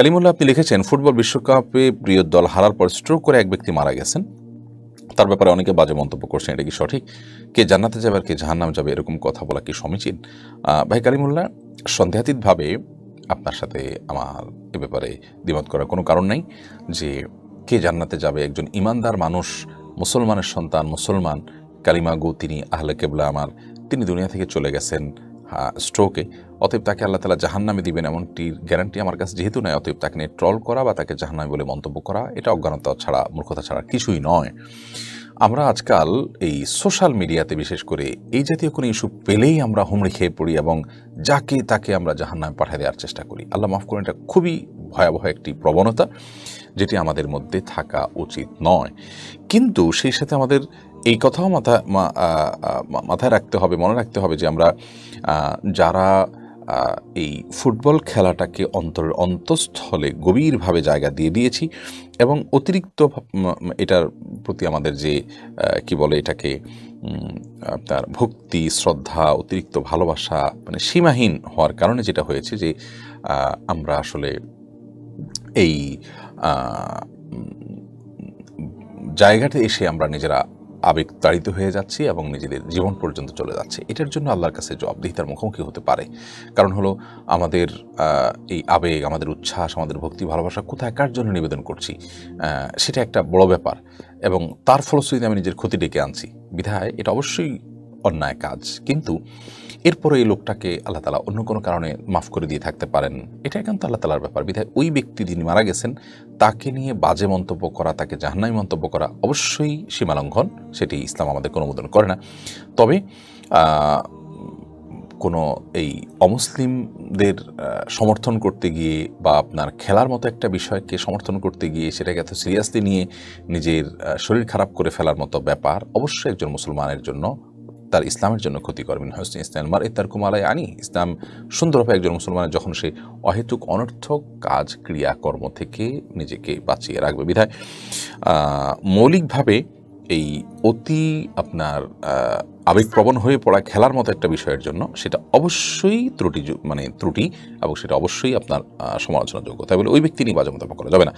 কালিমুল্লাহ, আপনি লিখেছেন, ফুটবল বিশ্বকাপে প্রিয় দল হারার পর স্ট্রোক করে এক ব্যক্তি মারা গেছেন। তার ব্যাপারে অনেকে বাজে মন্তব্য করছেন, এটা কি সঠিক? কে জান্নাতে যাবে আর কে জাহান্নাম যাবে, এরকম কথা বলা কি সমীচীন? ভাই কালিমুল্লাহ, সন্দেহাতীতভাবে আপনার সাথে আমার এ ব্যাপারে দ্বিমত করার কোনো কারণ নেই যে কে জান্নাতে যাবে, একজন ইমানদার মানুষ, মুসলমানের সন্তান, মুসলমান, কালিমাগু, তিনি আহলে কেবলা আমার, তিনি দুনিয়া থেকে চলে গেছেন। স্ট্রোকে অতএব তাকে আল্লাহ তালা জাহান্নামে দিবেন এমনটির গ্যারান্টি আমার কাছে যেহেতু নয় অতএব তাকে নিয়ে ট্রল করা বা তাকে জাহান্নামে বলে মন্তব্য করা, এটা অজ্ঞানতা ছাড়া, মূর্খতা ছাড়া কিছুই নয়। আমরা আজকাল এই সোশ্যাল মিডিয়াতে বিশেষ করে এই জাতীয় কোনো ইস্যু পেলেই আমরা হুমড়ি খেয়ে পড়ি এবং যাকে তাকে আমরা জাহান্নামে পাঠিয়ে দেওয়ার চেষ্টা করি। আল্লাহ মাফ করেন, এটা খুবই ভয়াবহ একটি প্রবণতা, যেটি আমাদের মধ্যে থাকা উচিত নয়। কিন্তু সেই সাথে আমাদের এই কথাও মাথা মাথায় রাখতে হবে, মনে রাখতে হবে যে আমরা যারা এই ফুটবল খেলাটাকে অন্তর, অন্তঃস্থলে গভীরভাবে জায়গা দিয়ে দিয়েছি এবং অতিরিক্ত এটার প্রতি আমাদের যে কি বলে এটাকে আপনার ভক্তি, শ্রদ্ধা, অতিরিক্ত ভালোবাসা মানে সীমাহীন হওয়ার কারণে যেটা হয়েছে যে আমরা আসলে এই জায়গাতে এসে আমরা নিজেরা আবেগ তাড়িত হয়ে যাচ্ছি এবং নিজেদের জীবন পর্যন্ত চলে যাচ্ছে। এটার জন্য আল্লাহর কাছে জবাবদিহিতার মুখোমুখি হতে পারে। কারণ হলো, আমাদের এই আবেগ, আমাদের উচ্ছ্বাস, আমাদের ভক্তি, ভালোবাসা কোথায়, কার জন্য নিবেদন করছি? সেটা একটা বড় ব্যাপার। এবং তার ফলশ্রুতিতে আমি নিজের ক্ষতি ডেকে আনছি। বিধায় এটা অবশ্যই অন্যায় কাজ। কিন্তু এরপরে এই লোকটাকে আল্লাহ তালা অন্য কোনো কারণে মাফ করে দিয়ে থাকতে পারেন। এটা একান্ত আল্লাহ তালার ব্যাপার। বিধায় ওই ব্যক্তি যিনি মারা গেছেন, তাকে নিয়ে বাজে মন্তব্য করা, তাকে জাহান্নামী মন্তব্য করা অবশ্যই সীমালঙ্ঘন সেটি ইসলাম আমাদের কোনো অনুমোদন করে না। তবে কোনো এই অমুসলিমদের সমর্থন করতে গিয়ে বা আপনার খেলার মতো একটা বিষয়কে সমর্থন করতে গিয়ে সেটাকে এত সিরিয়াসলি নিয়ে নিজের শরীর খারাপ করে ফেলার মতো ব্যাপার অবশ্যই একজন মুসলমানের জন্য তার ইসলামের জন্য ক্ষতিকর। মিন হোসেন ইসলাম মার তার কুমালায় আনি। ইসলাম সুন্দরভাবে একজন মুসলমানের যখন সে অহেতুক, অনর্থক কাজ, ক্রিয়াকর্ম থেকে নিজেকে বাঁচিয়ে রাখবে। বিধায় মৌলিকভাবে এই অতি আপনার আবেগপ্রবণ হয়ে পড়া খেলার মতো একটা বিষয়ের জন্য সেটা অবশ্যই ত্রুটি মানে ত্রুটি এবং সেটা অবশ্যই আপনার সমালোচনাযোগ্য। তাই বলে ওই ব্যক্তি নিয়ে বাজে মন্তব্য করা যাবে না।